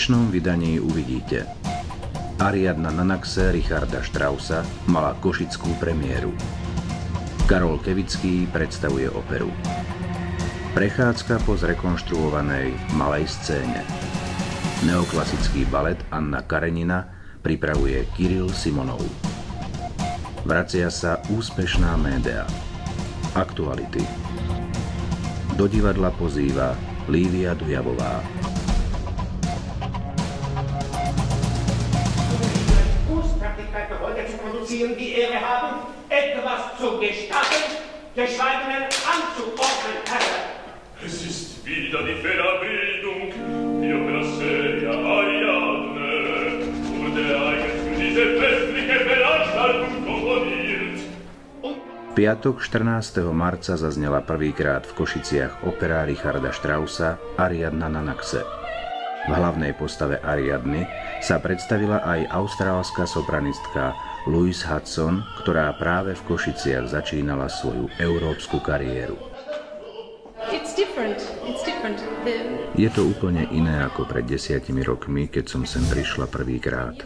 dnešnom vydaní uvidíte Ariadna Nanaxe Richarda Strausa mala košickú premiéru. Karol Kevický predstavuje operu. Prechádzka po zrekonštruovanej malej scéne. Neoklasický balet Anna Karenina pripravuje Kiril Simonov. Vracia sa úspešná média. Aktuality. Do divadla pozýva Lívia Dujavová. Die Ehre haben, etwas zu gestatten, geschweige anzuordnen, Herr. Es ist wieder die Fehlerbildung, die Opera Seria Ariadne wurde eigens für diese festliche Veranstaltung komponiert. piatok 14. marca zaznela prvýkrát v Košiciach opera Richarda Strausa Ariadna na Naxe. V hlavnej postave Ariadny sa predstavila aj austrálska sopranistka Louise Hudson, ktorá práve v Košiciach začínala svoju európsku kariéru. Je to úplne iné ako pred desiatimi rokmi, keď som sem prišla prvýkrát.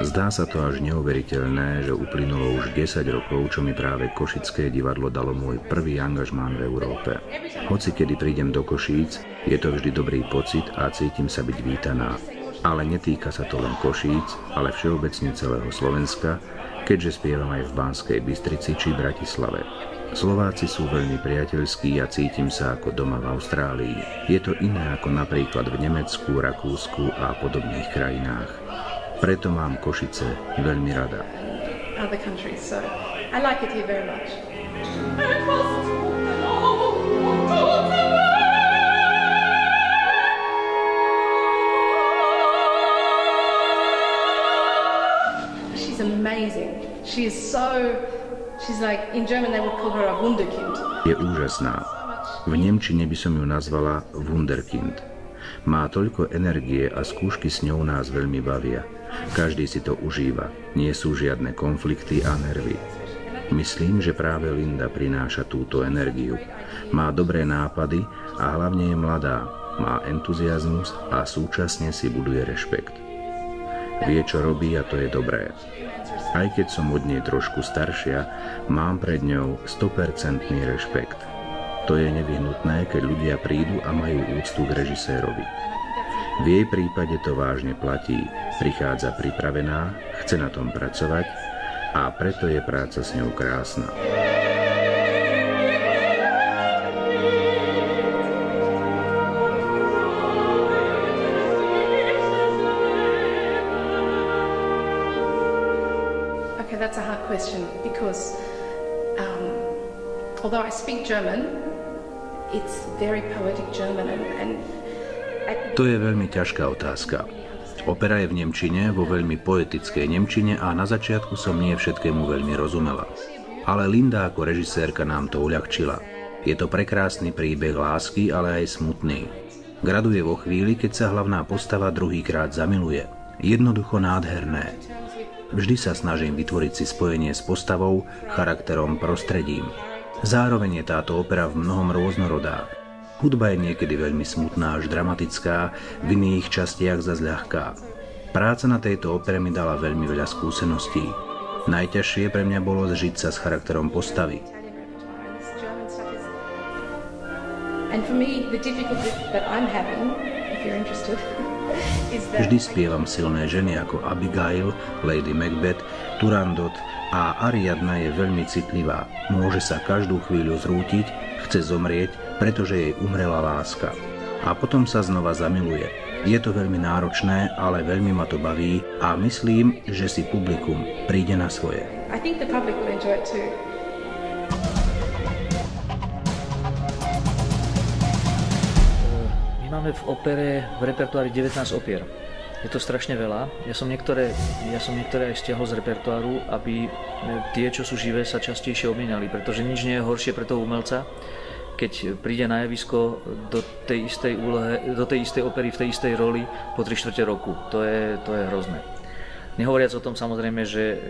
Zdá sa to až neuveriteľné, že uplynulo už 10 rokov, čo mi práve Košické divadlo dalo môj prvý angažmán v Európe. Hoci kedy prídem do Košíc, je to vždy dobrý pocit a cítim sa byť vítaná. Ale netýka sa to len Košíc, ale všeobecne celého Slovenska, keďže spievam aj v Banskej Bystrici či Bratislave. Slováci sú veľmi priateľskí a cítim sa ako doma v Austrálii. Je to iné ako napríklad v Nemecku, Rakúsku a podobných krajinách. Preto mám Košice veľmi rada. She's Je úžasná. V Nemčine by som ju nazvala Wunderkind. Má toľko energie a skúšky s ňou nás veľmi bavia. Každý si to užíva. Nie sú žiadne konflikty a nervy. Myslím, že práve Linda prináša túto energiu. Má dobré nápady a hlavne je mladá. Má entuziasmus a súčasne si buduje rešpekt. Vie, čo robí a to je dobré. Aj keď som od nej trošku staršia, mám pred ňou 100% rešpekt. To je nevyhnutné, keď ľudia prídu a majú úctu k režisérovi. V jej prípade to vážne platí. Prichádza pripravená, chce na tom pracovať a preto je práca s ňou krásna. Because um, although I speak German, it's very poetic German and, and to je veľmi ťažká otázka. Opera je v Nemčine, vo veľmi poetickej Nemčine a na začiatku som nie všetkému veľmi rozumela. Ale Linda ako režisérka nám to uľahčila. Je to prekrásny príbeh lásky, ale aj smutný. Graduje vo chvíli, keď sa hlavná postava druhýkrát zamiluje. Jednoducho nádherné. Vždy sa snažím vytvoriť si spojenie s postavou, charakterom, prostredím. Zároveň je táto opera v mnohom rôznorodá. Hudba je niekedy veľmi smutná až dramatická, v iných častiach za zľahká. Práca na tejto opere mi dala veľmi veľa skúseností. Najťažšie pre mňa bolo zžiť sa s charakterom postavy. And for me, the difficulty that I'm having, if you're interested, Vždy spievam silné ženy ako Abigail, Lady Macbeth, Turandot a Ariadna je veľmi citlivá. Môže sa každú chvíľu zrútiť, chce zomrieť, pretože jej umrela láska. A potom sa znova zamiluje. Je to veľmi náročné, ale veľmi ma to baví a myslím, že si publikum príde na svoje. I think the public will enjoy it too. Máme v opere v repertoári 19 opier. Je to strašne veľa. Ja som niektoré, ja som niektoré aj stiahol z repertoáru, aby tie, čo sú živé, sa častejšie obmieniali, pretože nič nie je horšie pre toho umelca, keď príde na javisko do tej istej úlohe, do tej istej opery v tej istej roli po 3 čtvrte roku. To je, to je hrozné. Nehovoriac o tom samozrejme, že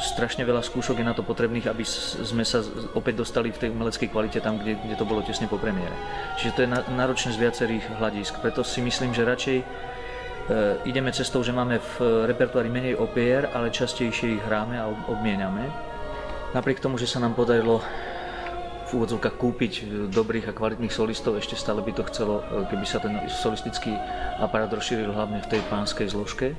strašne veľa skúšok je na to potrebných, aby sme sa opäť dostali v tej umeleckej kvalite tam, kde, kde to bolo tesne po premiére. Čiže to je náročné z viacerých hľadisk. Preto si myslím, že radšej e, ideme cestou, že máme v repertoári menej opier, ale častejšie ich hráme a obmieniame. Napriek tomu, že sa nám podarilo v úvodzovkách kúpiť dobrých a kvalitných solistov, ešte stále by to chcelo, e, keby sa ten solistický aparát rozšíril hlavne v tej pánskej zložke.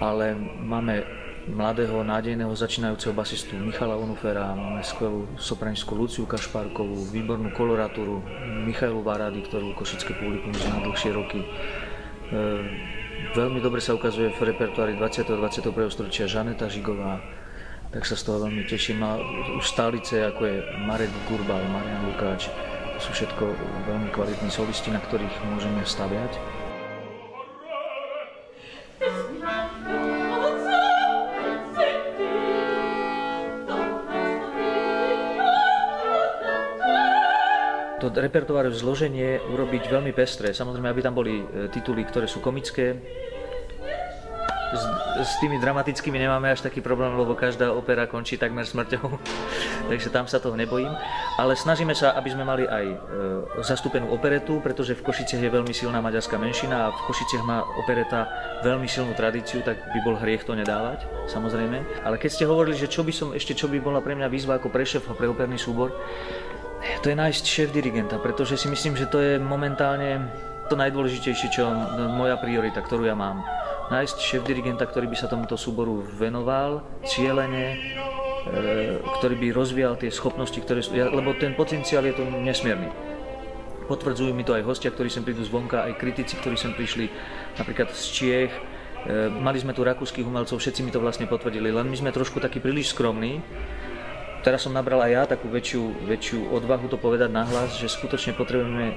Ale máme mladého, nádejného začínajúceho basistu Michala Onufera, máme skvelú sopraničku Luciu Kašpárkovú, výbornú koloratúru Michailu Varady, ktorú košické publikum na dlhšie roky. E, veľmi dobre sa ukazuje v repertoári 20. a 21. storočia Žaneta Žigová, tak sa z toho veľmi teším. A už stálice, ako je Marek Gurbal, Marian Lukáč, to sú všetko veľmi kvalitní solisti, na ktorých môžeme staviať. To repertoárové zloženie urobiť veľmi pestré. Samozrejme, aby tam boli e, tituly, ktoré sú komické. S, s tými dramatickými nemáme až taký problém, lebo každá opera končí takmer smrťou, takže tam sa toho nebojím. Ale snažíme sa, aby sme mali aj e, zastúpenú operetu, pretože v Košiciach je veľmi silná maďarská menšina a v Košiciach má opereta veľmi silnú tradíciu, tak by bol hriech to nedávať, samozrejme. Ale keď ste hovorili, že čo by som, ešte čo by bola pre mňa výzva ako pre šéf a pre operný súbor, to je nájsť šéf dirigenta, pretože si myslím, že to je momentálne to najdôležitejšie, čo moja priorita, ktorú ja mám. Nájsť šéf dirigenta, ktorý by sa tomuto súboru venoval cieľene, e, ktorý by rozvíjal tie schopnosti, ktoré sú, lebo ten potenciál je to nesmierny. Potvrdzujú mi to aj hostia, ktorí sem prídu zvonka, aj kritici, ktorí sem prišli napríklad z Čiech. E, mali sme tu rakúskych umelcov, všetci mi to vlastne potvrdili, len my sme trošku takí príliš skromní teraz som nabral aj ja takú väčšiu, väčšiu odvahu to povedať nahlas, že skutočne potrebujeme e,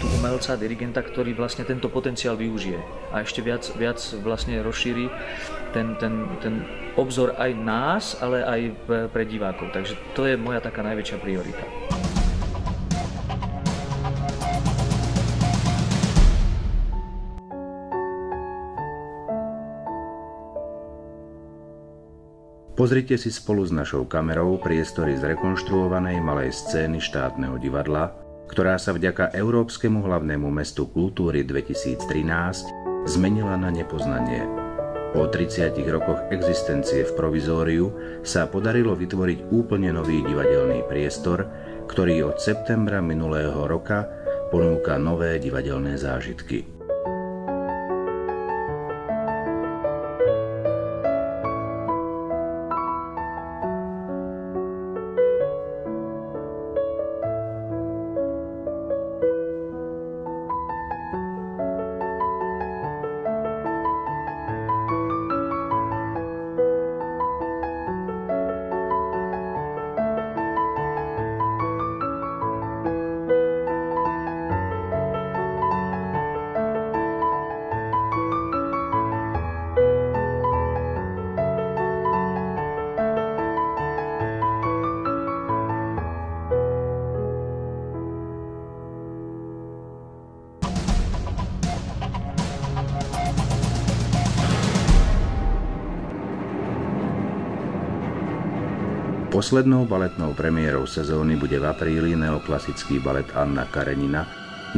tu umelca, dirigenta, ktorý vlastne tento potenciál využije a ešte viac, viac vlastne rozšíri ten, ten, ten obzor aj nás, ale aj pre divákov. Takže to je moja taká najväčšia priorita. Pozrite si spolu s našou kamerou priestory zrekonštruovanej malej scény štátneho divadla, ktorá sa vďaka Európskemu hlavnému mestu kultúry 2013 zmenila na nepoznanie. Po 30 rokoch existencie v provizóriu sa podarilo vytvoriť úplne nový divadelný priestor, ktorý od septembra minulého roka ponúka nové divadelné zážitky. Poslednou baletnou premiérou sezóny bude v apríli neoklasický balet Anna Karenina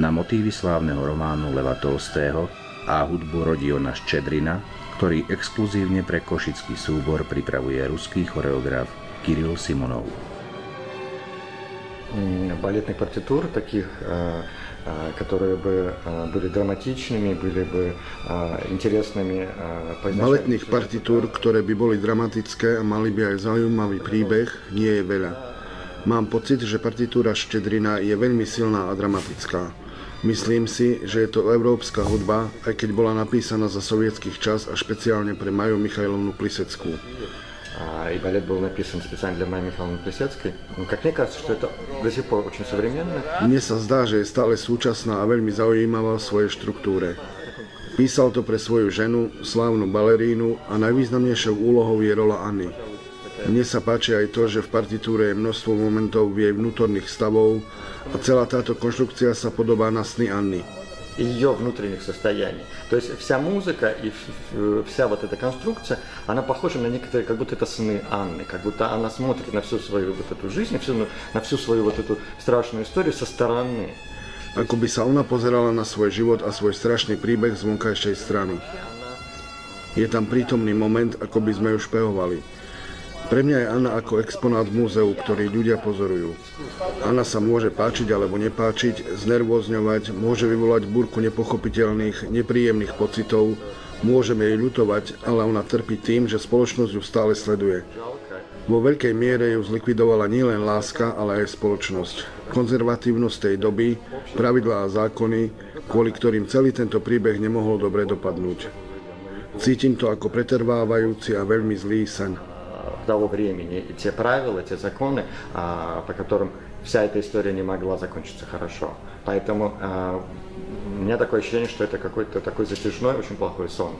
na motívy slávneho románu Leva Tolstého a hudbu Rodiona Ščedrina, ktorý exkluzívne pre košický súbor pripravuje ruský choreograf Kiril Simonov Балетных партитур таких которые бы были драматичными, были бы интересными. Baletných partitúr, ktoré by boli dramatické a mali by aj zaujímavý príbeh, nie je veľa. Mám pocit, že partitúra Štedrina je veľmi silná a dramatická. Myslím si, že je to európska hudba, aj keď bola napísaná za sovietských čas a špeciálne pre Maju Michajlovnu Pliseckú и балет был написан специально для Майи Михайловны Плесецкой. Ну, как мне кажется, что это до сих пор очень современно. Mne sa zdá, že je stále súčasná a veľmi zaujímavá v svojej štruktúre. Písal to pre svoju ženu, slávnu balerínu a najvýznamnejšou úlohou je rola Anny. Mne sa páči aj to, že v partitúre je množstvo momentov v jej vnútorných stavov a celá táto konštrukcia sa podobá na sny Anny. Ее внутренних состояний. То есть вся музыка и вся вот эта конструкция, она похожа на некоторые, как будто это сны Анны, как будто она смотрит на всю свою вот эту жизнь, всю, на всю свою вот эту страшную историю со стороны. Ako by sa ona pozerala na svoj život a svoj strašný príbeh z vonkajšej strany. Je tam prítomný moment, ako by sme ju špehovali. Pre mňa je Anna ako exponát v múzeu, ktorý ľudia pozorujú. Anna sa môže páčiť alebo nepáčiť, znervozňovať, môže vyvolať búrku nepochopiteľných, nepríjemných pocitov, môžeme jej ľutovať, ale ona trpí tým, že spoločnosť ju stále sleduje. Vo veľkej miere ju zlikvidovala nielen láska, ale aj spoločnosť. Konzervatívnosť tej doby, pravidlá a zákony, kvôli ktorým celý tento príbeh nemohol dobre dopadnúť. Cítim to ako pretrvávajúci a veľmi zlý sen. того времени, и те правила, те законы, а, по которым вся эта история не могла закончиться хорошо. Поэтому а, у меня такое ощущение, что это какой-то такой затяжной, очень плохой сон.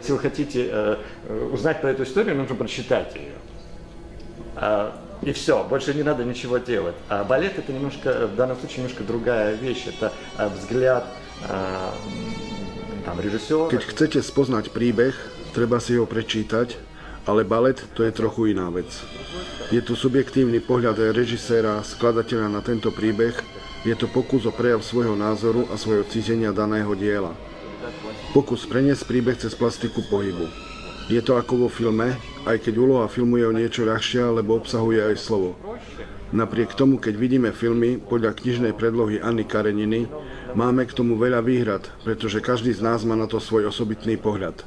Если вы хотите э, узнать про эту историю, нужно прочитать ее. А, и все, больше не надо ничего делать. А балет это немножко, в данном случае немножко другая вещь. Это а, взгляд а, там, режиссера. Keď chcete spoznať príbeh, treba si ho prečítať, ale balet to je trochu iná vec. Je tu subjektívny pohľad režiséra, skladateľa na tento príbeh, je to pokus o prejav svojho názoru a svojho cítenia daného diela. Pokus preniesť príbeh cez plastiku pohybu. Je to ako vo filme, aj keď úloha filmu je o niečo ľahšia, lebo obsahuje aj slovo. Napriek tomu, keď vidíme filmy podľa knižnej predlohy Anny Kareniny, máme k tomu veľa výhrad, pretože každý z nás má na to svoj osobitný pohľad.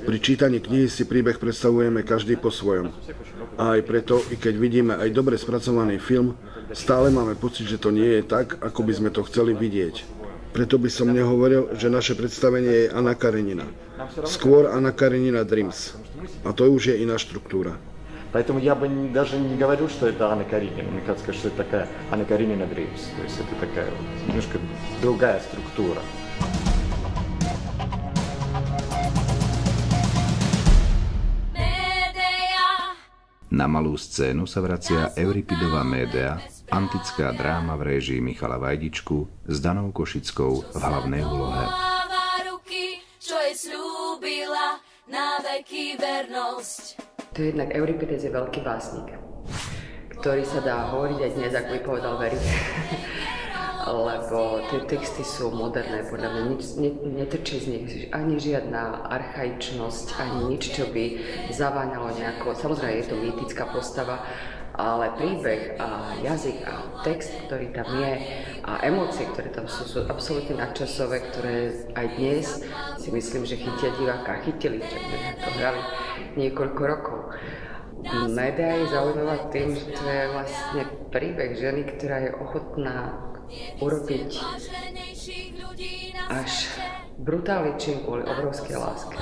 Pri čítaní knihy si príbeh predstavujeme každý po svojom. A aj preto, i keď vidíme aj dobre spracovaný film, stále máme pocit, že to nie je tak, ako by sme to chceli vidieť. Preto by som nehovoril, že naše predstavenie je Anna Karenina. Сквор Анна Каренина Dreams. А то уже иная структура. Поэтому я бы не, даже не говорил, что это Анна Каренина. Мне кажется, что это такая Анна Каренина Dreams. То есть это такая немножко другая структура. Na malú scénu sa vracia Euripidová Médea, antická dráma v réžii Michala Vajdičku s Danou Košickou v hlavnej úlohe. Čo slúbila na veky vernosť. To je jednak Euripides je veľký básnik, ktorý sa dá hovoriť aj dnes, ako by povedal veriť. lebo tie texty sú moderné, podľa mňa nič, ne, netrčí z nich ani žiadna archaičnosť, ani nič, čo by zaváňalo nejako, samozrejme je to mýtická postava, ale príbeh a jazyk a text, ktorý tam je a emócie, ktoré tam sú, sú absolútne nadčasové, ktoré aj dnes si myslím, že chytia diváka, chytili, že to hrali niekoľko rokov. Média je zaujímavá tým, že to je vlastne príbeh ženy, ktorá je ochotná urobiť až brutálny čin kvôli obrovskej láske.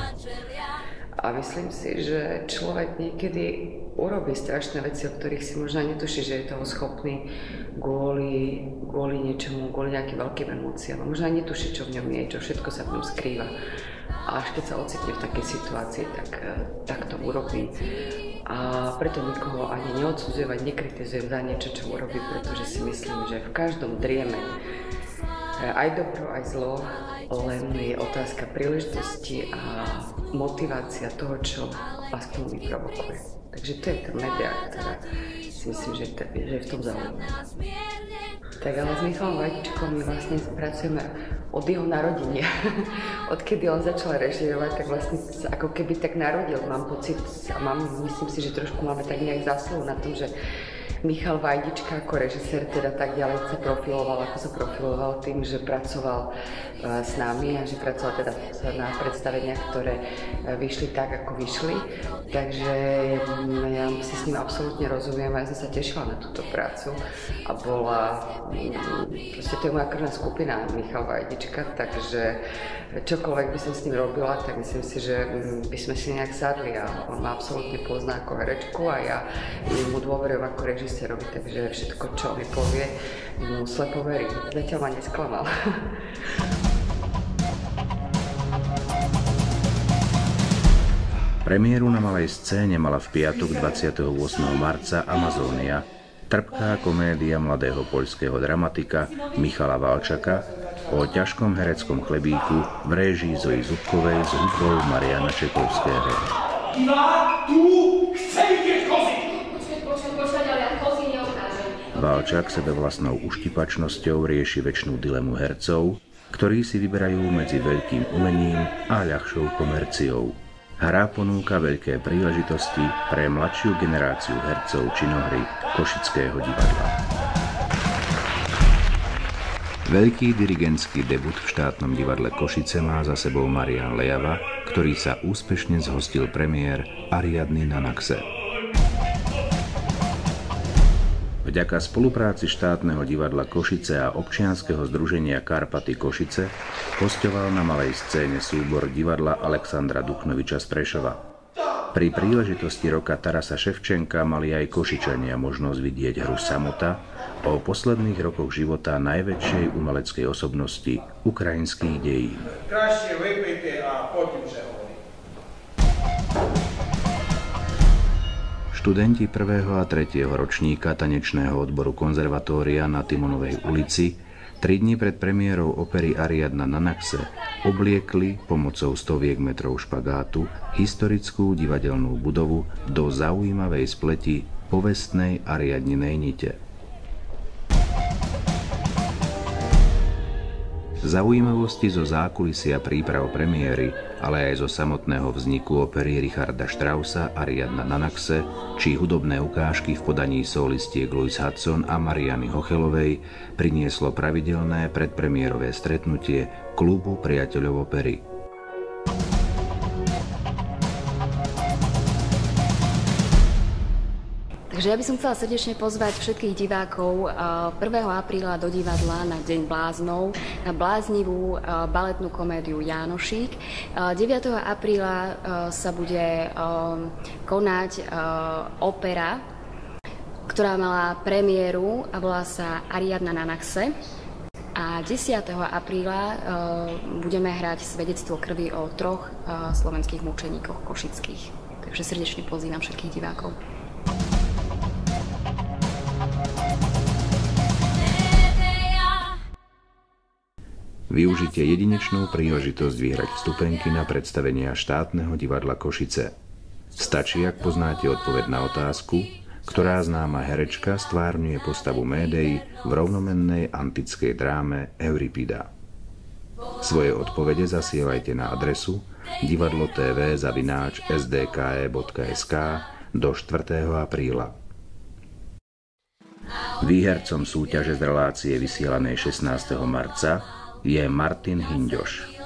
A myslím si, že človek niekedy urobí strašné veci, o ktorých si možno netuší, že je toho schopný kvôli, kvôli niečomu, kvôli nejakým veľkým emóciám. Možno aj netuší, čo v ňom je, čo všetko sa v ňom skrýva. A až keď sa ocitne v takej situácii, tak, eh, tak to urobí. A preto nikoho ani neodsudzujem, ani nekritizujem za niečo, čo urobí, pretože si myslím, že v každom drieme aj dobro, aj zlo, len je otázka príležitosti a motivácia toho, čo vás k tomu vyprovokuje. Takže to je tá média, ktorá si myslím, že, to, že je v tom záujme. Tak ale s Michalom Vajtičkom my vlastne pracujeme od jeho narodenia. Odkedy on začal režirovať, tak vlastne ako keby tak narodil, mám pocit a mám, myslím si, že trošku máme tak nejak zásluhu na tom, že Michal Vajdička ako režisér teda tak ďalej sa profiloval, ako sa profiloval tým, že pracoval uh, s nami a že pracoval teda na predstaveniach, ktoré uh, vyšli tak, ako vyšli. Takže um, ja si s ním absolútne rozumiem a ja som sa tešila na túto prácu a bola, um, proste to je moja krvná skupina Michal Vajdička, takže čokoľvek by som s ním robila, tak myslím si, že mm, by sme si nejak sadli a on ma absolútne pozná ako herečku a ja mu dôverujem ako režisérovi, takže všetko, čo mi povie, mu slepo verím. Zatiaľ ma nesklamal. Premiéru na malej scéne mala v piatok 28. marca Amazónia, trpká komédia mladého poľského dramatika Michala Valčaka o ťažkom hereckom chlebíku v réžii Zoji Zubkovej s hudbou Mariana Čekovského. Valčak sebe vlastnou uštipačnosťou rieši väčšinu dilemu hercov, ktorí si vyberajú medzi veľkým umením a ľahšou komerciou. Hra ponúka veľké príležitosti pre mladšiu generáciu hercov činohry Košického divadla. Veľký dirigentský debut v štátnom divadle Košice má za sebou Marian Lejava, ktorý sa úspešne zhostil premiér Ariadny na Naxe. Vďaka spolupráci štátneho divadla Košice a občianskeho združenia Karpaty Košice hostoval na malej scéne súbor divadla Alexandra Duchnoviča z Prešova. Pri príležitosti roka Tarasa Ševčenka mali aj Košičania možnosť vidieť hru Samota o posledných rokoch života najväčšej umeleckej osobnosti ukrajinských dejí. Krajšie vypite a potom Študenti prvého a tretieho ročníka tanečného odboru konzervatória na Timonovej ulici tri dni pred premiérou opery Ariadna na Naxe obliekli pomocou stoviek metrov špagátu historickú divadelnú budovu do zaujímavej spleti povestnej Ariadninej nite. Zaujímavosti zo zákulisia príprav premiéry, ale aj zo samotného vzniku opery Richarda Straussa Ariadna Nanaxe, či hudobné ukážky v podaní solistiek Louis Hudson a Mariany Hochelovej prinieslo pravidelné predpremiérové stretnutie klubu priateľov opery. Takže ja by som chcela srdečne pozvať všetkých divákov 1. apríla do divadla na Deň bláznov na bláznivú baletnú komédiu Jánošík. 9. apríla sa bude konať opera, ktorá mala premiéru a volá sa Ariadna na Naxe. A 10. apríla budeme hrať svedectvo krvi o troch slovenských mučeníkoch košických. Takže srdečne pozývam všetkých divákov. Využite jedinečnú príležitosť vyhrať vstupenky na predstavenia štátneho divadla Košice. Stačí, ak poznáte odpoveď na otázku, ktorá známa herečka stvárňuje postavu Médei v rovnomennej antickej dráme Euripida. Svoje odpovede zasielajte na adresu divadlo tv zavináč sdke.sk do 4. apríla. Výhercom súťaže z relácie vysielanej 16. marca y a Martin Hinjosh.